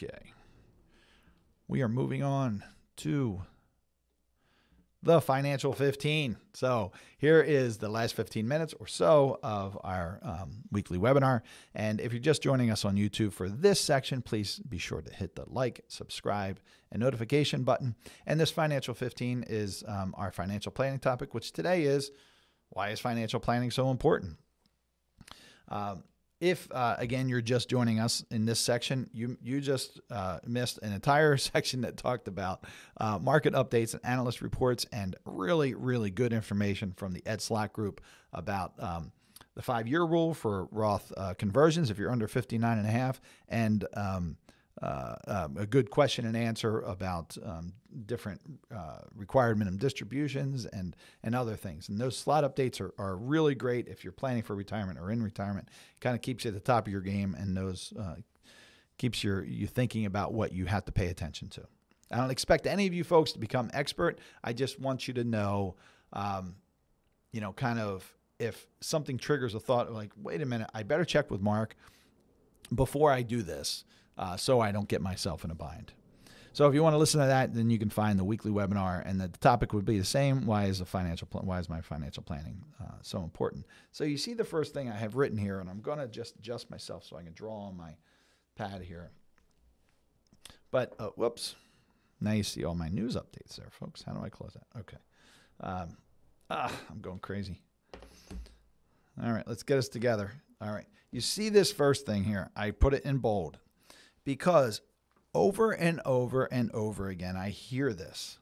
Okay. We are moving on to the financial 15. So here is the last 15 minutes or so of our um, weekly webinar. And if you're just joining us on YouTube for this section, please be sure to hit the like, subscribe, and notification button. And this financial 15 is um, our financial planning topic, which today is why is financial planning so important? Um, if uh, again you're just joining us in this section, you you just uh, missed an entire section that talked about uh, market updates and analyst reports and really really good information from the Ed Slott Group about. Um, the five-year rule for Roth uh, conversions if you're under 59 and a half, and um, uh, um, a good question and answer about um, different uh, required minimum distributions and and other things. And those Slott updates are, are really great if you're planning for retirement or in retirement. Kind of keeps you at the top of your game and knows uh, keeps your you thinking about what you have to pay attention to. I don't expect any of you folks to become expert. I just want you to know, um, you know, kind of if something triggers a thought like, wait a minute, I better check with Mark before I do this uh, so I don't get myself in a bind. So if you want to listen to that, then you can find the weekly webinar, and the topic would be the same. Why is the financial why is my financial planning uh, so important? So you see the first thing I have written here, and I'm going to just adjust myself so I can draw on my pad here. But uh, whoops, now you see all my news updates there, folks. How do I close that? Okay. Um, ah, I'm going crazy. All right, let's get us together. All right, you see this first thing here? I put it in bold because over and over and over again, I hear this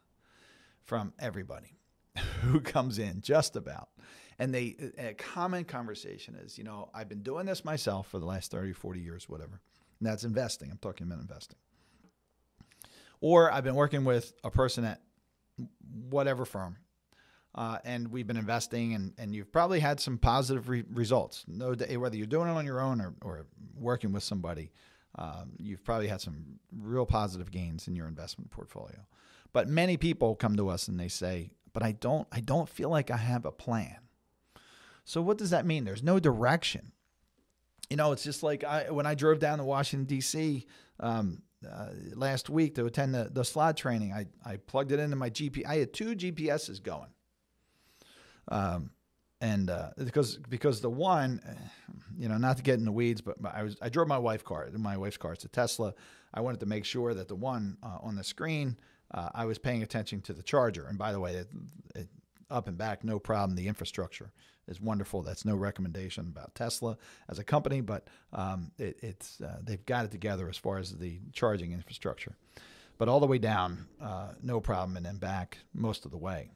from everybody who comes in, just about. And they, a common conversation is, you know, I've been doing this myself for the last 30, 40 years, whatever. And that's investing. I'm talking about investing. Or I've been working with a person at whatever firm, uh, and we've been investing, and, and you've probably had some positive re- results. No, whether you're doing it on your own or, or working with somebody, um, you've probably had some real positive gains in your investment portfolio. But many people come to us and they say, "But I don't, I don't feel like I have a plan." So what does that mean? There's no direction. You know, it's just like I, when I drove down to Washington D.C. Um, uh, last week to attend the, the Slott training. I, I plugged it into my GPS. I had two GPSs going. Um, and uh, because because the one, you know, not to get in the weeds, but I was I drove my wife car. My wife's car. It's a Tesla. I wanted to make sure that the one uh, on the screen, uh, I was paying attention to the charger. And by the way, it, it, up and back, no problem. The infrastructure is wonderful. That's no recommendation about Tesla as a company, but um, it, it's uh, they've got it together as far as the charging infrastructure. But all the way down, uh, no problem, and then back most of the way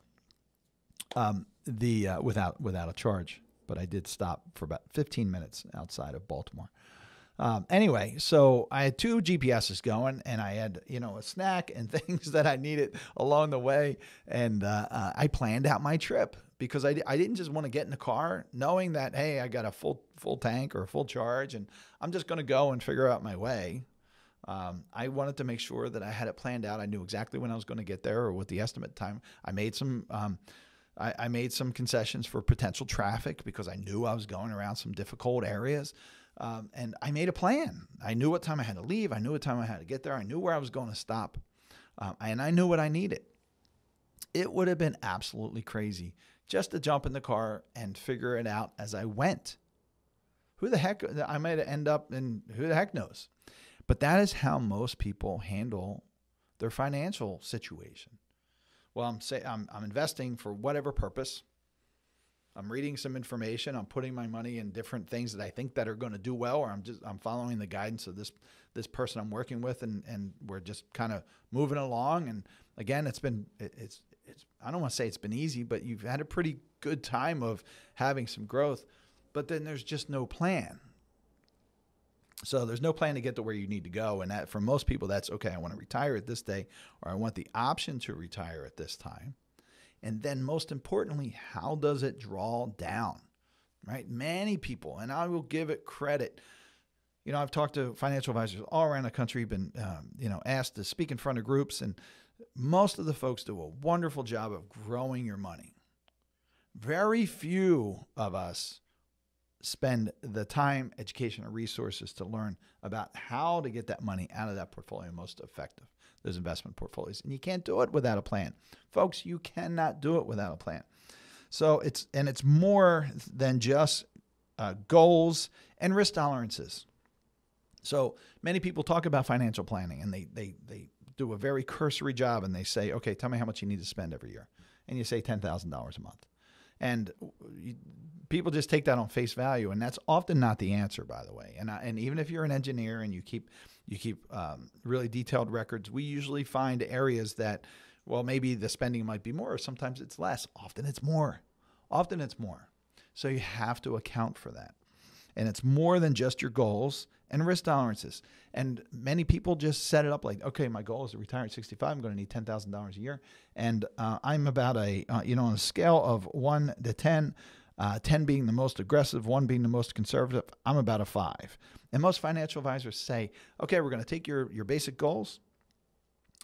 um, the uh, without without a charge. But I did stop for about 15 minutes outside of Baltimore. Um, anyway, so I had two GPSs going, and I had you know a snack and things that I needed along the way, and uh, uh, I planned out my trip because I, I didn't just want to get in the car knowing that hey I got a full full tank or a full charge, and I'm just going to go and figure out my way. Um, I wanted to make sure that I had it planned out. I knew exactly when I was going to get there or what the estimate time. I made some. Um, I, I made some concessions for potential traffic because I knew I was going around some difficult areas. Um, and I made a plan. I knew what time I had to leave. I knew what time I had to get there. I knew where I was going to stop. Um, and I knew what I needed. It would have been absolutely crazy just to jump in the car and figure it out as I went. Who the heck, I might end up in who the heck knows. But that is how most people handle their financial situation. Well, I'm say I'm, I'm investing for whatever purpose. I'm reading some information. I'm putting my money in different things that I think that are going to do well, or I'm just I'm following the guidance of this this person I'm working with, and and we're just kind of moving along. And again, it's been it, it's it's I don't want to say it's been easy, but you've had a pretty good time of having some growth. But then there's just no plan. So there's no plan to get to where you need to go. And that for most people, that's okay, I want to retire at this day, or I want the option to retire at this time. And then most importantly, how does it draw down? Right? Many people, and I will give it credit. You know, I've talked to financial advisors all around the country, been um, you know asked to speak in front of groups, and most of the folks do a wonderful job of growing your money. Very few of us spend the time, education, and resources to learn about how to get that money out of that portfolio most effective, those investment portfolios. And you can't do it without a plan. Folks, you cannot do it without a plan. So it's and it's more than just uh, goals and risk tolerances. So many people talk about financial planning and they they they do a very cursory job and they say, okay, tell me how much you need to spend every year, and you say ten thousand dollars a month, and people just take that on face value, and that's often not the answer, by the way. And I, and even if you're an engineer and you keep you keep um, really detailed records, we usually find areas that well, maybe the spending might be more, or sometimes it's less. Often it's more. Often it's more. So you have to account for that. And it's more than just your goals and risk tolerances. And many people just set it up like, okay, my goal is to retire at 65. I'm going to need $10,000 a year. And uh, I'm about a, uh, you know, on a scale of one to 10, uh, 10 being the most aggressive, one being the most conservative, I'm about a five. And most financial advisors say, okay, we're going to take your, your basic goals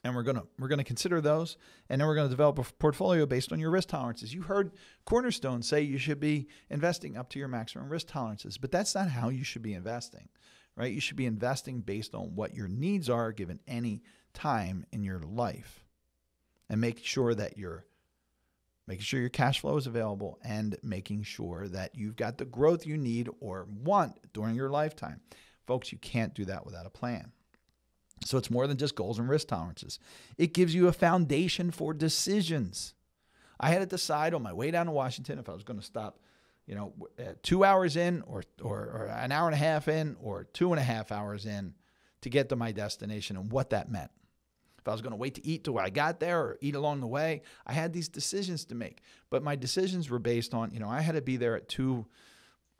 and we're gonna we're gonna consider those, and then we're gonna develop a portfolio based on your risk tolerances. You heard Cornerstone say you should be investing up to your maximum risk tolerances, but that's not how you should be investing, right? You should be investing based on what your needs are given any time in your life, and make sure that you're making sure your cash flow is available and making sure that you've got the growth you need or want during your lifetime. Folks, you can't do that without a plan. So it's more than just goals and risk tolerances. It gives you a foundation for decisions. I had to decide on my way down to Washington if I was going to stop, you know, two hours in or, or, or an hour and a half in or two and a half hours in to get to my destination and what that meant. If I was going to wait to eat till I got there or eat along the way, I had these decisions to make. But my decisions were based on, you know, I had to be there at two,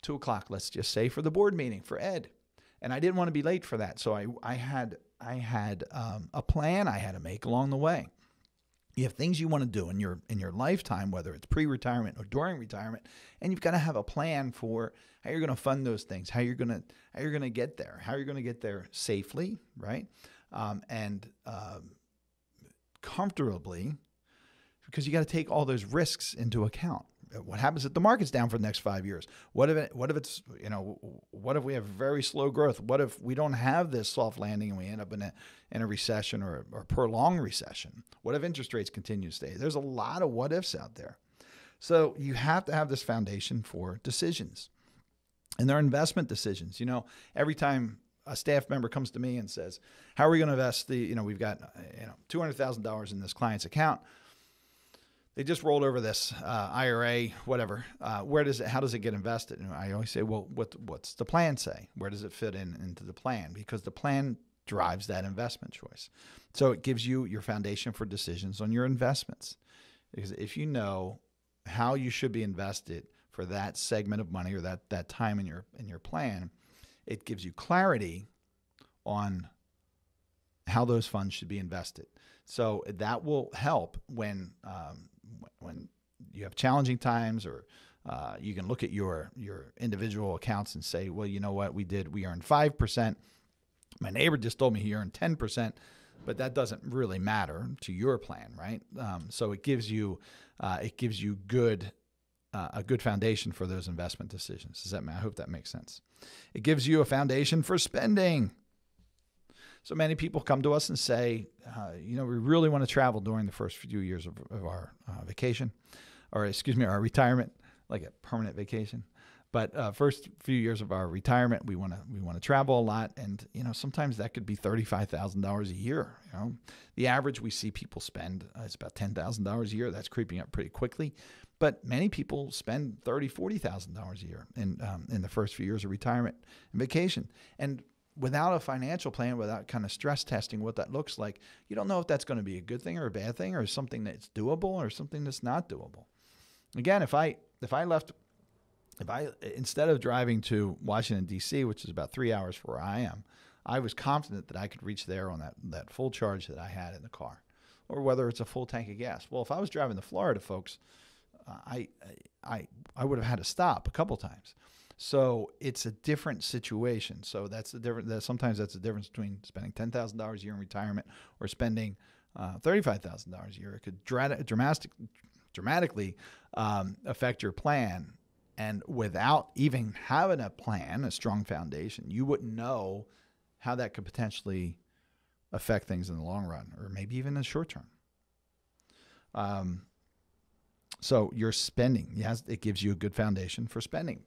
two o'clock, let's just say, for the board meeting for Ed. And I didn't want to be late for that. So I, I had I had um, a plan I had to make along the way. You have things you want to do in your in your lifetime, whether it's pre-retirement or during retirement, and you've got to have a plan for how you're going to fund those things, how you're going to how you're going to get there, how you're going to get there safely, right, um, and um, comfortably, because you got to take all those risks into account what happens if the market's down for the next five years? What if it, what if it's you know what if we have very slow growth? What if we don't have this soft landing and we end up in a in a recession or or prolonged recession? What if interest rates continue to stay? There's a lot of what ifs out there. So you have to have this foundation for decisions, and they're investment decisions. You know, every time a staff member comes to me and says, "How are we going to invest the? You know, we've got you know two hundred thousand dollars in this client's account." They just rolled over this uh, IRA, whatever. Uh, where does it? How does it get invested? And I always say, well, what what's the plan say? Where does it fit in into the plan? Because the plan drives that investment choice. So it gives you your foundation for decisions on your investments. Because if you know how you should be invested for that segment of money or that that time in your in your plan, it gives you clarity on how those funds should be invested. So that will help when um, when you have challenging times or uh, you can look at your your individual accounts and say, well, you know what, we did we earned five percent. My neighbor just told me he earned ten percent, but that doesn't really matter to your plan, right? Um, so it gives you uh, it gives you good uh, a good foundation for those investment decisions. Does that? I hope that makes sense. It gives you a foundation for spending. So many people come to us and say, uh, you know, we really want to travel during the first few years of, of our uh, vacation, or excuse me, our retirement, like a permanent vacation. But uh, first few years of our retirement, we want to we want to travel a lot, and you know sometimes that could be thirty five thousand dollars a year. You know, the average we see people spend uh, is about ten thousand dollars a year. That's creeping up pretty quickly, but many people spend thirty forty thousand dollars a year in um, in the first few years of retirement and vacation. And without a financial plan, without kind of stress testing what that looks like, you don't know if that's going to be a good thing or a bad thing or something that's doable or something that's not doable. Again, if I if I left if I instead of driving to Washington D.C., which is about three hours from where I am, I was confident that I could reach there on that that full charge that I had in the car, or whether it's a full tank of gas. Well, if I was driving to Florida, folks, I I I would have had to stop a couple times. So it's a different situation. So that's the difference. That sometimes that's the difference between spending ten thousand dollars a year in retirement or spending uh, thirty-five thousand dollars a year. It could dramatic, dramatically um, affect your plan And without even having a plan, a strong foundation, you wouldn't know how that could potentially affect things in the long run or maybe even in the short term. Um, so your spending, yes, it gives you a good foundation for spending.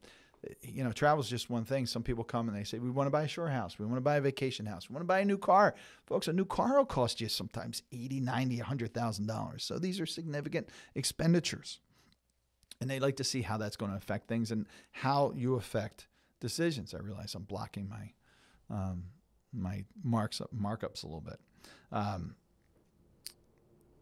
You know, travel is just one thing. Some people come and they say, we want to buy a shore house. We want to buy a vacation house. We want to buy a new car. Folks, a new car will cost you sometimes 80, 90, $100,000. So these are significant expenditures. And they like to see how that's going to affect things and how you affect decisions. I realize I'm blocking my um, my marks up, markups a little bit. Um,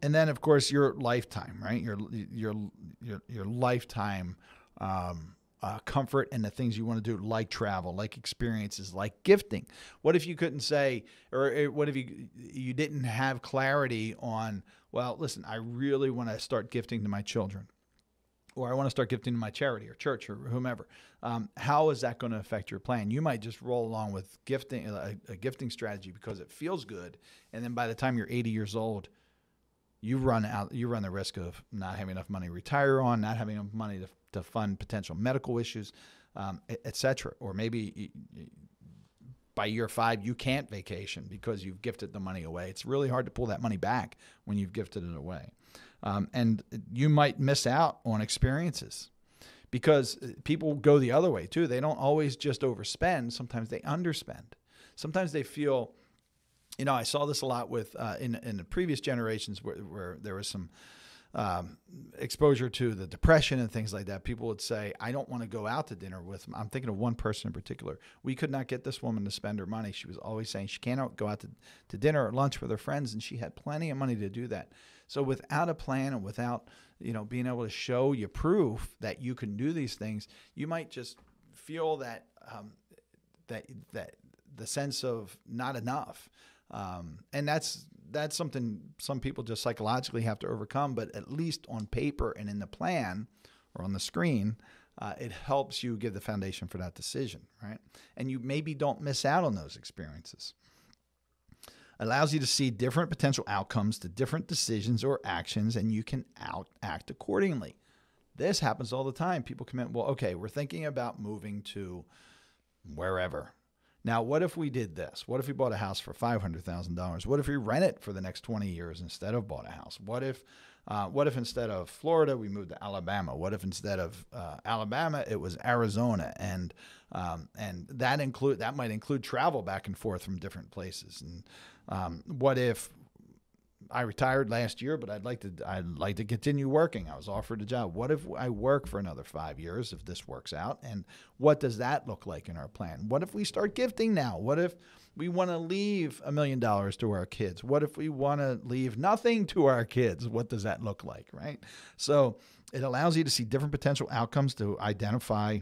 and then of course your lifetime, right? Your your your your lifetime um, uh, comfort and the things you want to do, like travel, like experiences, like gifting. What if you couldn't say, or uh, what if you you didn't have clarity on? Well, listen, I really want to start gifting to my children or I want to start gifting to my charity or church or whomever. Um, how is that going to affect your plan? You might just roll along with gifting a, a, gifting strategy because it feels good, and then by the time you're 80 years old, you run out. You run the risk of not having enough money to retire on, not having enough money to, to fund potential medical issues, um, etc. Or maybe by year five you can't vacation because you've gifted the money away. It's really hard to pull that money back when you've gifted it away. Um, and you might miss out on experiences because people go the other way too. They don't always just overspend, sometimes they underspend. Sometimes they feel, you know, I saw this a lot with uh, in, in the previous generations where, where there was some um, exposure to the depression and things like that, people would say, I don't want to go out to dinner with Them. I'm thinking of one person in particular. We could not get this woman to spend her money. She was always saying she cannot go out to, to dinner or lunch with her friends, and she had plenty of money to do that. So without a plan and without you know being able to show you proof that you can do these things, you might just feel that um, that that the sense of not enough, um, and that's that's something some people just psychologically have to overcome. But at least on paper and in the plan or on the screen, uh, it helps you give the foundation for that decision, right? And you maybe don't miss out on those experiences allows you to see different potential outcomes to different decisions or actions, and you can out, act accordingly. This happens all the time. People come in, well, okay, we're thinking about moving to wherever. Now, what if we did this? What if we bought a house for $500,000? What if we rent it for the next 20 years instead of bought a house? What if, uh, what if instead of Florida, we moved to Alabama? What if instead of uh, Alabama, it was Arizona? And, um, and that include, that might include travel back and forth from different places. And um, what if I retired last year, but I'd like to I'd like to continue working. I was offered a job. What if I work for another five years if this works out? And what does that look like in our plan? What if we start gifting now? What if we want to leave a million dollars to our kids? What if we want to leave nothing to our kids? What does that look like, right? So it allows you to see different potential outcomes to identify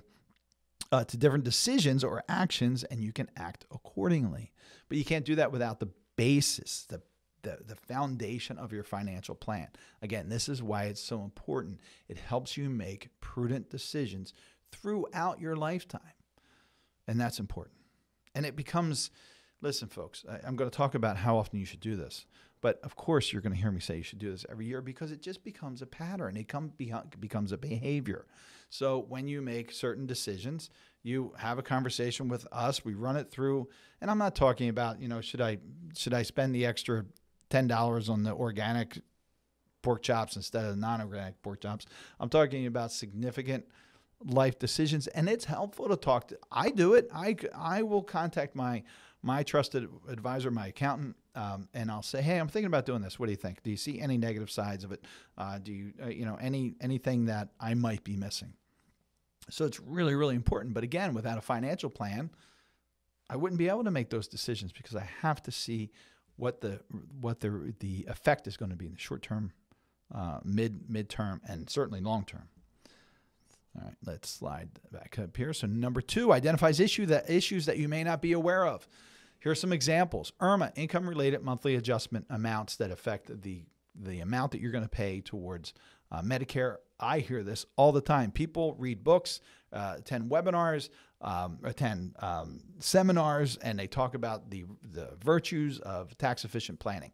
uh, to different decisions or actions, and you can act accordingly. But you can't do that without the basis, the the, the foundation of your financial plan. Again, this is why it's so important. It helps you make prudent decisions throughout your lifetime. And that's important. And it becomes, listen, folks, I, I'm going to talk about how often you should do this. But of course, you're going to hear me say you should do this every year because it just becomes a pattern. It come, becomes a behavior. So when you make certain decisions, you have a conversation with us. We run it through, and I'm not talking about you know should I should I spend the extra ten dollars on the organic pork chops instead of non-organic pork chops. I'm talking about significant life decisions, and it's helpful to talk to. I do it. I I will contact my my trusted advisor, my accountant, um, and I'll say, "Hey, I'm thinking about doing this. What do you think? Do you see any negative sides of it? Uh, do you, uh, you know, any anything that I might be missing?" So it's really, really important. But again, without a financial plan, I wouldn't be able to make those decisions because I have to see what the what the the effect is going to be in the short term, uh, mid midterm, and certainly long term. All right, let's slide back up here. So number two identifies issue that issues that you may not be aware of. Here are some examples. IRMAA, income related monthly adjustment amounts that affect the the amount that you're going to pay towards uh, Medicare. I hear this all the time. People read books, uh, attend webinars, um, attend um, seminars, and they talk about the, the virtues of tax efficient planning.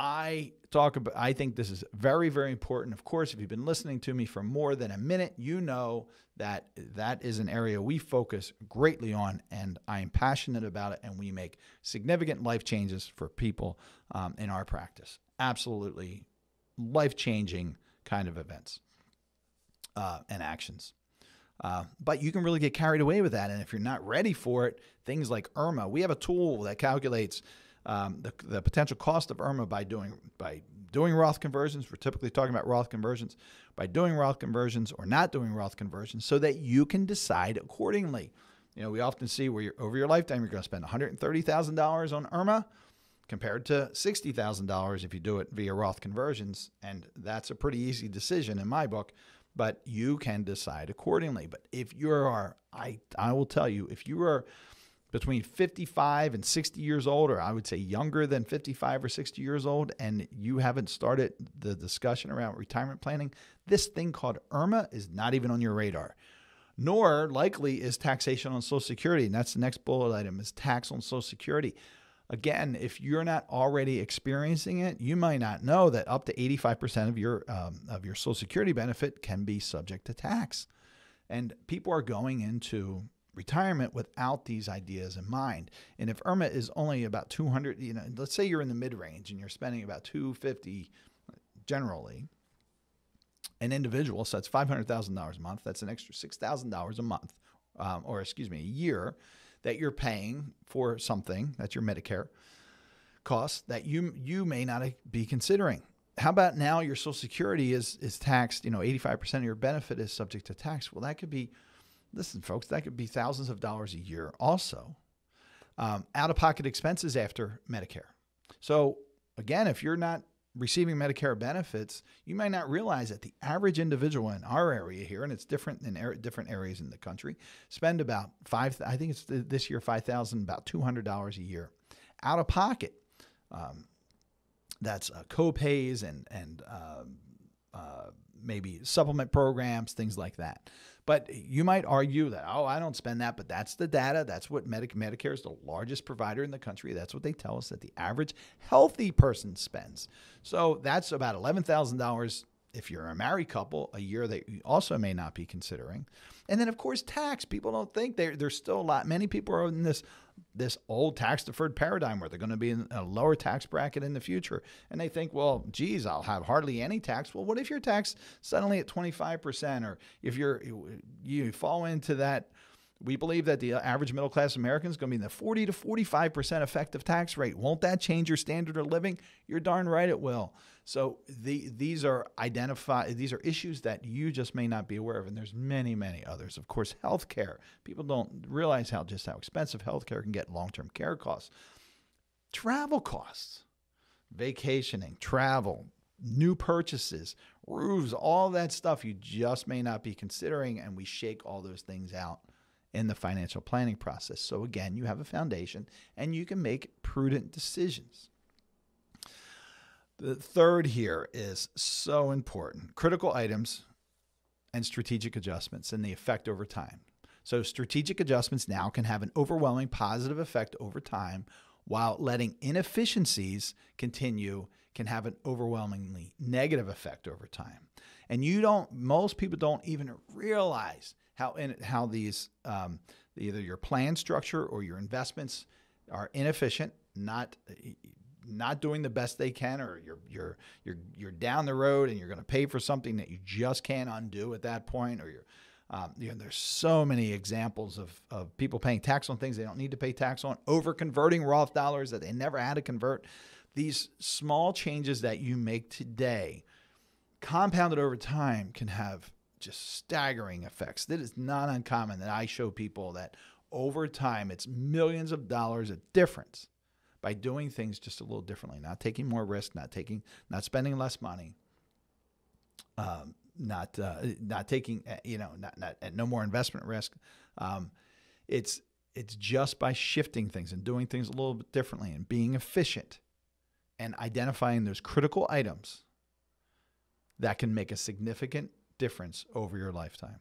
I talk about I think this is very very important. Of course, if you've been listening to me for more than a minute, you know that that is an area we focus greatly on and I am passionate about it and we make significant life changes for people um, in our practice. Absolutely life-changing kind of events uh, and actions. Uh, but you can really get carried away with that. And if you're not ready for it, things like IRMAA, we have a tool that calculates um, the, the potential cost of IRMAA by doing by doing Roth conversions. We're typically talking about Roth conversions by doing Roth conversions or not doing Roth conversions, so that you can decide accordingly. You know, we often see where you're, over your lifetime you're going to spend $130,000 on IRMAA compared to $60,000 if you do it via Roth conversions, and that's a pretty easy decision in my book. But you can decide accordingly. But if you are, I I will tell you, if you are between 55 and 60 years old, or I would say younger than 55 or 60 years old, and you haven't started the discussion around retirement planning, this thing called IRMAA is not even on your radar. Nor likely is taxation on Social Security. And that's the next bullet item is tax on Social Security. Again, if you're not already experiencing it, you might not know that up to 85% of your um, of your Social Security benefit can be subject to tax. And people are going into retirement without these ideas in mind. And if IRMAA is only about 200, you know, let's say you're in the mid range and you're spending about 250 generally, an individual, so that's $500,000 a month, that's an extra $6,000 a month, um, or excuse me, a year that you're paying for something that's your Medicare costs that you you may not be considering. How about now your Social Security is is taxed, you know, 85% of your benefit is subject to tax. Well, that could be listen, folks, that could be thousands of dollars a year also. Um, out of pocket expenses after Medicare. So, again, if you're not receiving Medicare benefits, you might not realize that the average individual in our area here, and it's different in er- different areas in the country, spend about five. I think it's this year five thousand, about two hundred dollars a year, out of pocket. Um, that's uh, co-pays and and uh, uh, maybe supplement programs, things like that. But you might argue that, oh, I don't spend that, but that's the data. That's what Medi- Medicare is the largest provider in the country. That's what they tell us that the average healthy person spends. So that's about $11,000 if you're a married couple, a year that you also may not be considering. And then, of course, tax. People don't think there. there's still a lot. Many people are in this this old tax deferred paradigm where they're going to be in a lower tax bracket in the future, and they think, well, geez, I'll have hardly any tax. Well, what if your tax suddenly at 25 percent, or if you're you fall into that we believe that the average middle class American is going to be in the 40 to 45% effective tax rate. Won't that change your standard of living? You're darn right it will. So the, these are identify these are issues that you just may not be aware of, and there's many, many others. Of course, healthcare. People don't realize how just how expensive healthcare can get long-term care costs. Travel costs, vacationing, travel, new purchases, roofs, all that stuff you just may not be considering, and we shake all those things out in the financial planning process. So, again, you have a foundation and you can make prudent decisions. The third here is so important critical items and strategic adjustments and the effect over time. So, strategic adjustments now can have an overwhelming positive effect over time, while letting inefficiencies continue can have an overwhelmingly negative effect over time. And you don't, most people don't even realize how in, how these um, either your plan structure or your investments are inefficient, not not doing the best they can, or you're you're you're you're down the road and you're going to pay for something that you just can't undo at that point, or you're um, you know, there's so many examples of, of people paying tax on things they don't need to pay tax on, over converting Roth dollars that they never had to convert. These small changes that you make today, compounded over time, can have just staggering effects. That is not uncommon that I show people that over time it's millions of dollars of difference by doing things just a little differently, not taking more risk, not taking, not spending less money, um, not uh, not taking, uh, you know, not, not no more investment risk. Um, it's it's just by shifting things and doing things a little bit differently and being efficient and identifying those critical items that can make a significant difference over your lifetime.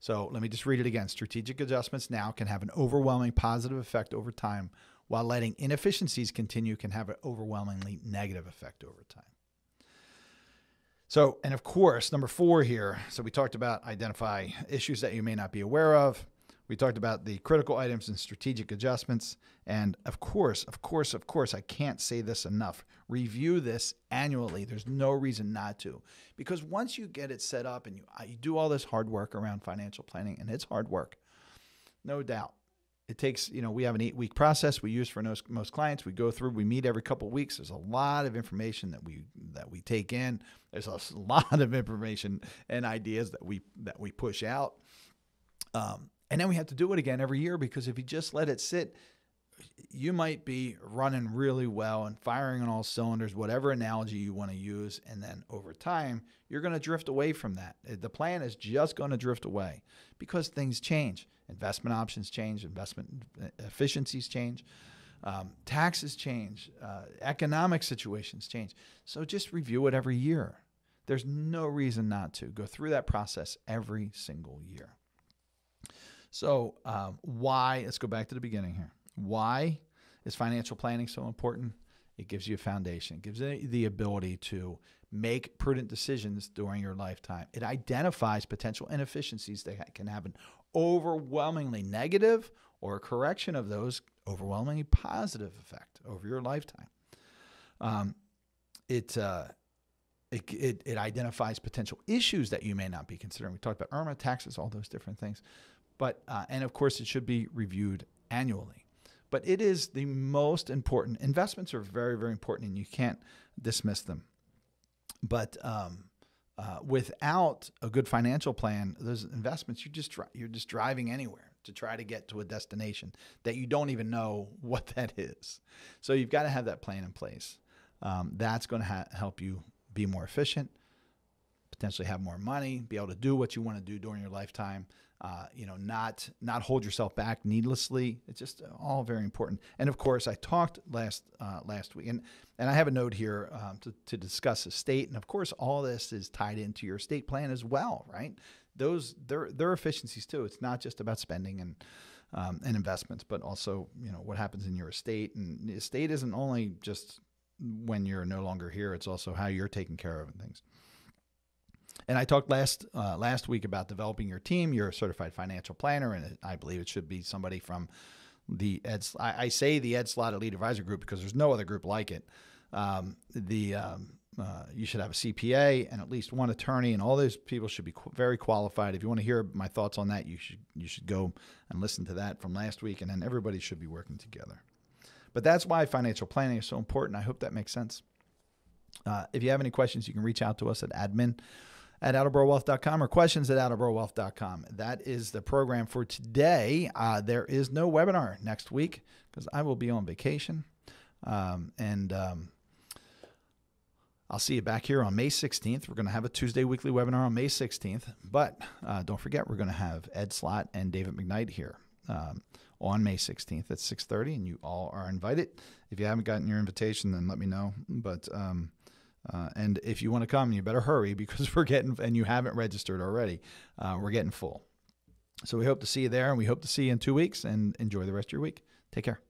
So let me just read it again. Strategic adjustments now can have an overwhelming positive effect over time while letting inefficiencies continue can have an overwhelmingly negative effect over time. So, and of course, number four here. So, we talked about identify issues that you may not be aware of. We talked about the critical items and strategic adjustments. And of course, of course, of course, I can't say this enough. Review this annually. There's no reason not to. Because once you get it set up and you, you do all this hard work around financial planning, and it's hard work, no doubt. It takes, you know, we have an eight week process we use for most, most clients. We go through, we meet every couple of weeks. There's a lot of information that we that we take in. There's a lot of information and ideas that we that we push out. Um, and then we have to do it again every year because if you just let it sit, you might be running really well and firing on all cylinders, whatever analogy you want to use. And then over time, you're going to drift away from that. The plan is just going to drift away because things change. Investment options change, investment efficiencies change, um, taxes change, uh, economic situations change. So just review it every year. There's no reason not to. Go through that process every single year. So, um, why? Let's go back to the beginning here. Why is financial planning so important? It gives you a foundation. It gives you the ability to make prudent decisions during your lifetime. It identifies potential inefficiencies that can have an overwhelmingly negative or a correction of those overwhelmingly positive effect over your lifetime. Um, it, uh, it, it, it, identifies potential issues that you may not be considering. We talked about IRMAA, taxes, all those different things. But uh, and of course, it should be reviewed annually. But it is the most important. Investments are very, very important, and you can't dismiss them. But um, uh, without a good financial plan, those investments you're just you're just driving anywhere to try to get to a destination that you don't even know what that is. So you've got to have that plan in place. Um, that's going to help you be more efficient, potentially have more money, be able to do what you want to do during your lifetime, uh, you know, not not hold yourself back needlessly. It's just all very important. And of course, I talked last uh, last week, and and I have a note here um, to to discuss estate. And of course, all this is tied into your estate plan as well, right? Those their their efficiencies too. It's not just about spending and um, and investments, but also you know what happens in your estate. And estate isn't only just when you're no longer here; it's also how you're taking care of and things. And I talked last uh, last week about developing your team. You're a certified financial planner, and I believe it should be somebody from the Ed. I, I say the Ed Slott Elite Advisor Group because there's no other group like it. Um, the um, uh, you should have a CPA and at least one attorney, and all those people should be qu- very qualified. If you want to hear my thoughts on that, you should you should go and listen to that from last week, and then everybody should be working together. But that's why financial planning is so important. I hope that makes sense. Uh, if you have any questions, you can reach out to us at admin at attleborowealth.com or questions at attleborowealth.com. That is the program for today. Uh, there is no webinar next week because I will be on vacation. Um, and um, I'll see you back here on May 16th. We're going to have a Tuesday weekly webinar on May 16th. But uh, don't forget, we're going to have Ed Slott and David McKnight here. Um, on May 16th at 6:30, and you all are invited. If you haven't gotten your invitation, then let me know. But um, uh, and if you want to come, you better hurry because we're getting, and you haven't registered already, uh, we're getting full. So we hope to see you there and we hope to see you in two weeks and enjoy the rest of your week. Take care.